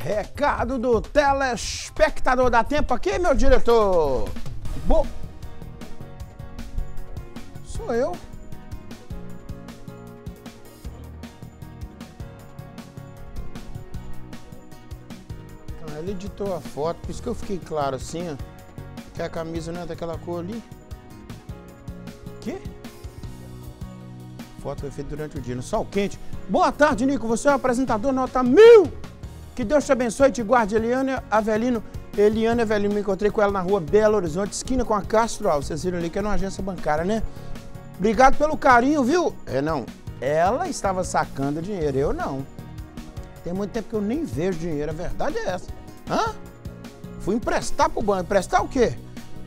Recado do telespectador da Tempo aqui, meu diretor. Bom. Sou eu. Ah, ele editou a foto, por isso que eu fiquei claro assim, ó. Que a camisa não é daquela cor ali. Que? Foto foi feita durante o dia, no sol quente. Boa tarde, Nico. Você é o apresentador nota mil. Que Deus te abençoe e te guarde, Eliane Avelino. Eliane Avelino, me encontrei com ela na rua Belo Horizonte, esquina com a Castro Alves. Vocês viram ali que é uma agência bancária, né? Obrigado pelo carinho, viu? É, não. Ela estava sacando dinheiro, eu não. Tem muito tempo que eu nem vejo dinheiro, a verdade é essa. Hã? Fui emprestar pro banco. Emprestar o quê?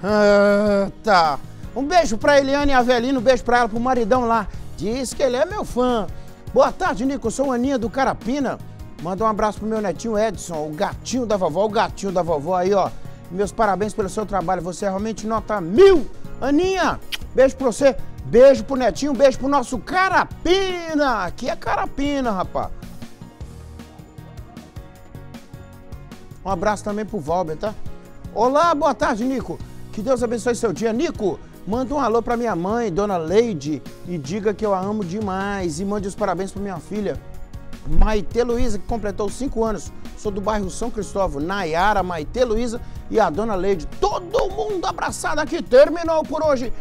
Ah, tá. Um beijo pra Eliane Avelino, um beijo pra ela, pro maridão lá. Diz que ele é meu fã. Boa tarde, Nico. Eu sou Aninha do Carapina. Manda um abraço pro meu netinho Edson, o gatinho da vovó, o gatinho da vovó aí, ó. Meus parabéns pelo seu trabalho. Você é realmente nota mil. Aninha, beijo pra você. Beijo pro netinho, beijo pro nosso Carapina. Aqui é Carapina, rapaz. Um abraço também pro Valber, tá? Olá, boa tarde, Nico. Que Deus abençoe seu dia. Nico, manda um alô pra minha mãe, dona Leide, e diga que eu a amo demais. E mande os parabéns pra minha filha, Maite Luiza, que completou 5 anos. Sou do bairro São Cristóvão. Nayara, Maite Luiza e a dona Leide. Todo mundo abraçado aqui. Terminou por hoje.